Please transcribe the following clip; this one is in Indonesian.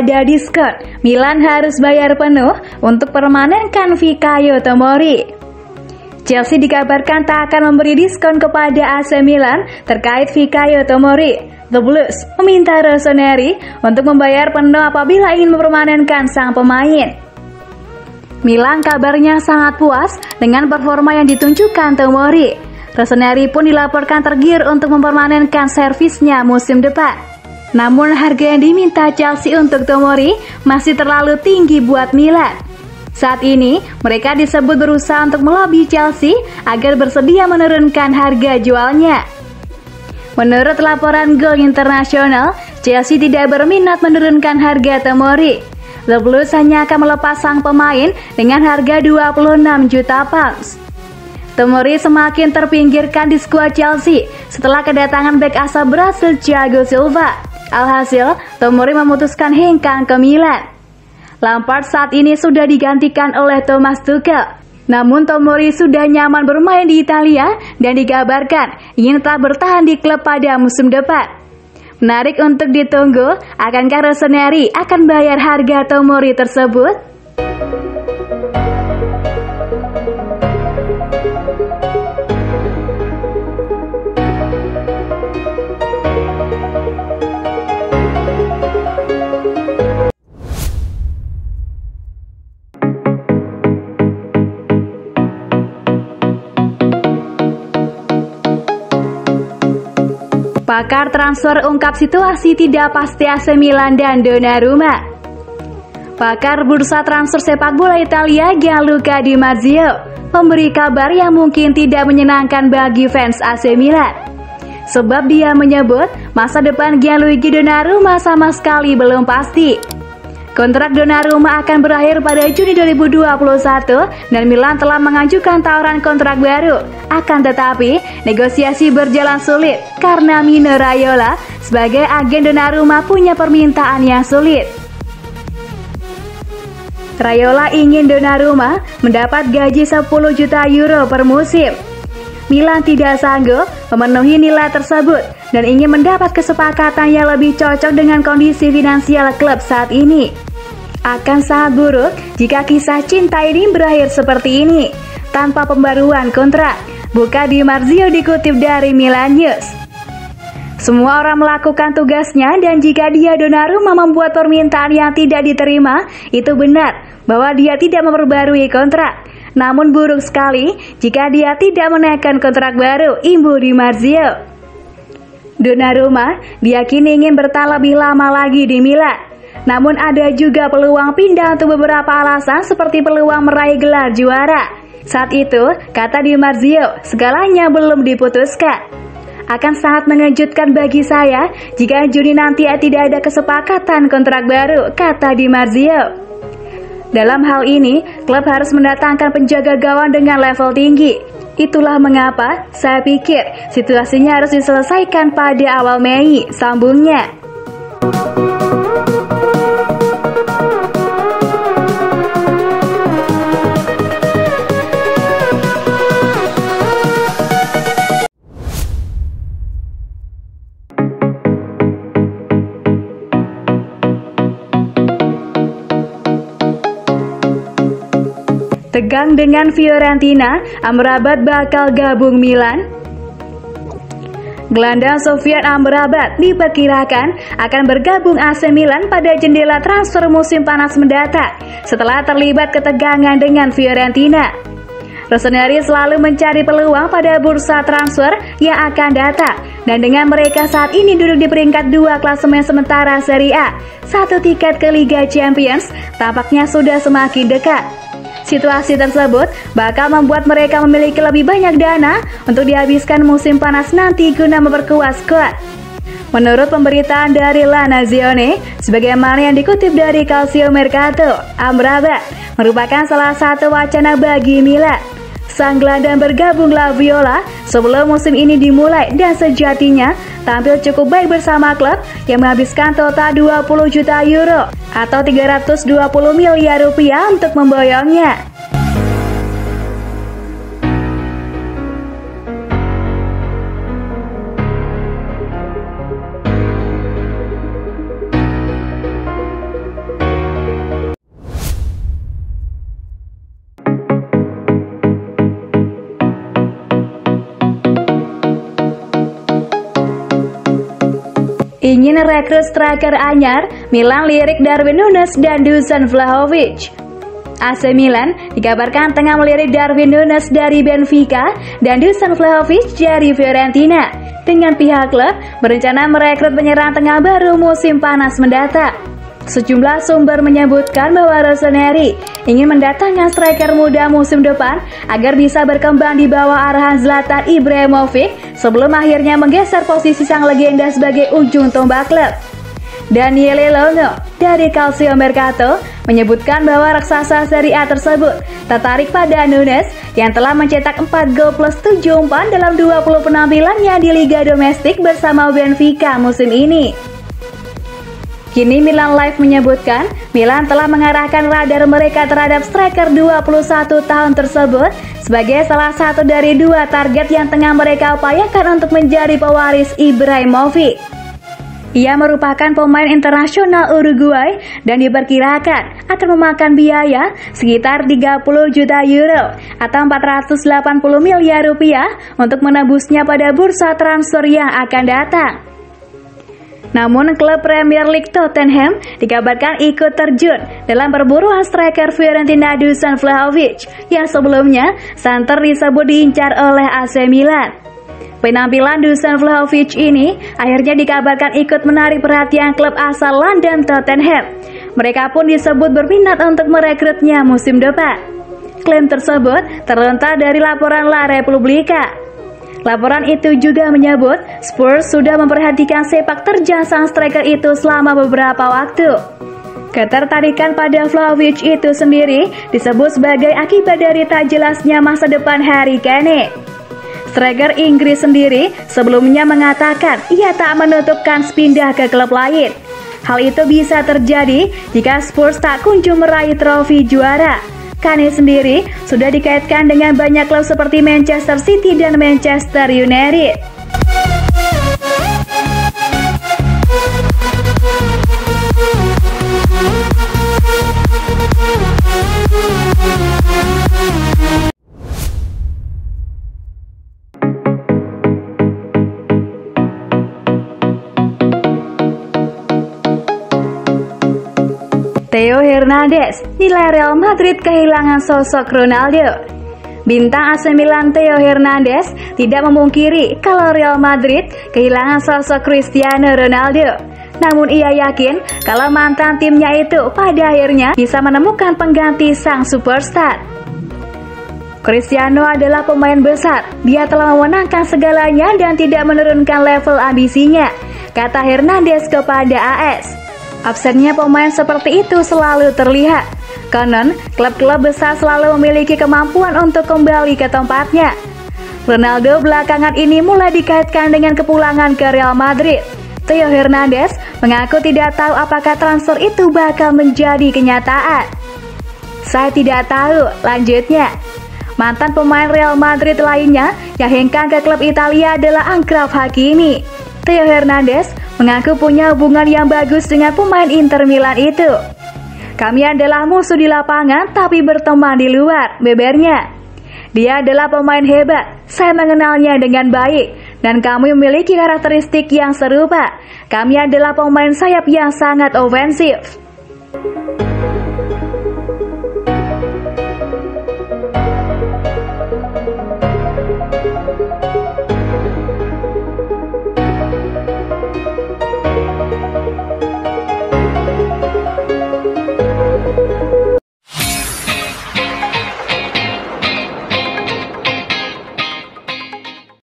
ada diskon. Milan harus bayar penuh untuk permanenkan Fikayo Tomori. Chelsea dikabarkan tak akan memberi diskon kepada AC Milan terkait Fikayo Tomori. The Blues meminta Rossoneri untuk membayar penuh apabila ingin mempermanenkan sang pemain. Milan kabarnya sangat puas dengan performa yang ditunjukkan Tomori. Rossoneri pun dilaporkan tergiur untuk mempermanenkan servisnya musim depan. Namun harga yang diminta Chelsea untuk Tomori masih terlalu tinggi buat Milan. Saat ini, mereka disebut berusaha untuk melobi Chelsea agar bersedia menurunkan harga jualnya. Menurut laporan Gol Internasional, Chelsea tidak berminat menurunkan harga Tomori. The Blues hanya akan melepas sang pemain dengan harga 26 juta pounds. Tomori semakin terpinggirkan di skuad Chelsea setelah kedatangan bek asal Brasil Thiago Silva. Alhasil, Tomori memutuskan hengkang ke Milan. Lampard saat ini sudah digantikan oleh Thomas Tuchel. Namun Tomori sudah nyaman bermain di Italia dan dikabarkan ingin tetap bertahan di klub pada musim depan. Menarik untuk ditunggu, akankah Rossoneri akan bayar harga Tomori tersebut? Pakar transfer ungkap situasi tidak pasti AC Milan dan Donnarumma. Pakar bursa transfer sepak bola Italia Gianluca Di Marzio memberi kabar yang mungkin tidak menyenangkan bagi fans AC Milan. Sebab dia menyebut masa depan Gianluigi Donnarumma sama sekali belum pasti. Kontrak Donnarumma akan berakhir pada Juni 2021 dan Milan telah mengajukan tawaran kontrak baru. Akan tetapi, negosiasi berjalan sulit karena Mino Raiola sebagai agen Donnarumma punya permintaan yang sulit. Raiola ingin Donnarumma mendapat gaji 10 juta euro per musim. Milan tidak sanggup memenuhi nilai tersebut dan ingin mendapat kesepakatan yang lebih cocok dengan kondisi finansial klub saat ini. Akan sangat buruk jika kisah cinta ini berakhir seperti ini, tanpa pembaruan kontrak. Buka di Marzio dikutip dari Milan News. Semua orang melakukan tugasnya dan jika dia Donnarumma membuat permintaan yang tidak diterima, itu benar bahwa dia tidak memperbarui kontrak. Namun buruk sekali jika dia tidak menaikkan kontrak baru Imbu Di Marzio. Donnarumma diyakini ingin bertahan lebih lama lagi di Milan. Namun ada juga peluang pindah untuk beberapa alasan seperti peluang meraih gelar juara. Saat itu, kata Di Marzio, segalanya belum diputuskan. Akan sangat mengejutkan bagi saya jika Juni nanti tidak ada kesepakatan kontrak baru, kata Di Marzio. Dalam hal ini, klub harus mendatangkan penjaga gawang dengan level tinggi. Itulah mengapa saya pikir situasinya harus diselesaikan pada awal Mei, sambungnya. Tegang dengan Fiorentina, Amrabat bakal gabung Milan. Gelandang Sofian Amrabat diperkirakan akan bergabung AC Milan pada jendela transfer musim panas mendatang setelah terlibat ketegangan dengan Fiorentina. Rossoneri selalu mencari peluang pada bursa transfer yang akan datang dan dengan mereka saat ini duduk di peringkat dua klasemen sementara Serie A, satu tiket ke Liga Champions tampaknya sudah semakin dekat. Situasi tersebut bakal membuat mereka memiliki lebih banyak dana untuk dihabiskan musim panas nanti guna memperkuat skuad. Menurut pemberitaan dari La Nazione, sebagaimana yang dikutip dari Calcio Mercato, Amrabat merupakan salah satu wacana bagi Milan. Sang gelandang bergabung La Viola sebelum musim ini dimulai dan sejatinya tampil cukup baik bersama klub yang menghabiskan total 20 juta euro atau 320 miliar rupiah untuk memboyongnya. Ingin rekrut striker anyar, Milan lirik Darwin Nunes dan Dusan Vlahovic. AC Milan dikabarkan tengah melirik Darwin Nunes dari Benfica dan Dusan Vlahovic dari Fiorentina. Dengan pihak klub berencana merekrut penyerang tengah baru musim panas mendatang. Sejumlah sumber menyebutkan bahwa Rossoneri ingin mendatangkan striker muda musim depan agar bisa berkembang di bawah arahan Zlatan Ibrahimovic sebelum akhirnya menggeser posisi sang legenda sebagai ujung tombak klub. Daniele Longo dari Calcio Mercato menyebutkan bahwa raksasa Serie A tersebut tertarik pada Nunes yang telah mencetak 4 gol plus 7 umpan dalam 20 penampilannya di Liga Domestik bersama Benfica musim ini. Kini Milan Live menyebutkan, Milan telah mengarahkan radar mereka terhadap striker 21 tahun tersebut sebagai salah satu dari dua target yang tengah mereka upayakan untuk menjadi pewaris Ibrahimovic. Ia merupakan pemain internasional Uruguay dan diperkirakan akan memakan biaya sekitar 30 juta euro atau 480 miliar rupiah untuk menebusnya pada bursa transfer yang akan datang. Namun klub Premier League Tottenham dikabarkan ikut terjun dalam perburuan striker Fiorentina Dusan Vlahovic yang sebelumnya santer disebut diincar oleh AC Milan. Penampilan Dusan Vlahovic ini akhirnya dikabarkan ikut menarik perhatian klub asal London Tottenham. Mereka pun disebut berminat untuk merekrutnya musim depan. Klaim tersebut terlontar dari laporan La Repubblica. Laporan itu juga menyebut Spurs sudah memperhatikan sepak terjang sang striker itu selama beberapa waktu. Ketertarikan pada Vlahovic itu sendiri disebut sebagai akibat dari tak jelasnya masa depan Harry Kane. Striker Inggris sendiri sebelumnya mengatakan ia tak menutupkan pindah ke klub lain. Hal itu bisa terjadi jika Spurs tak kunjung meraih trofi juara. Kane sendiri sudah dikaitkan dengan banyak klub seperti Manchester City dan Manchester United. Hernandez nilai Real Madrid kehilangan sosok Ronaldo. Bintang AC Milan Theo Hernandez tidak memungkiri kalau Real Madrid kehilangan sosok Cristiano Ronaldo. Namun ia yakin kalau mantan timnya itu pada akhirnya bisa menemukan pengganti sang superstar. Cristiano adalah pemain besar. Dia telah memenangkan segalanya dan tidak menurunkan level ambisinya, kata Hernandez kepada AS. Absennya pemain seperti itu selalu terlihat. Konon, klub-klub besar selalu memiliki kemampuan untuk kembali ke tempatnya. Ronaldo belakangan ini mulai dikaitkan dengan kepulangan ke Real Madrid. Theo Hernandez mengaku tidak tahu apakah transfer itu bakal menjadi kenyataan. Saya tidak tahu, lanjutnya. Mantan pemain Real Madrid lainnya yang hengkang ke klub Italia adalah Angkraf Hakimi. Theo Hernandez mengaku punya hubungan yang bagus dengan pemain Inter Milan itu. Kami adalah musuh di lapangan tapi berteman di luar, bebernya. Dia adalah pemain hebat, saya mengenalnya dengan baik, dan kami memiliki karakteristik yang serupa. Kami adalah pemain sayap yang sangat ofensif.